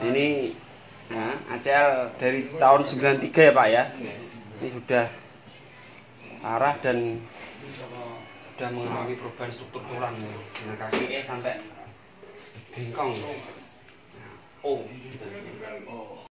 Ini ya, ACL dari tahun 93 ya Pak ya. Ini sudah parah dan sudah mengalami perubahan struktur tulang ya. Dengan kakinya sampai bengkong.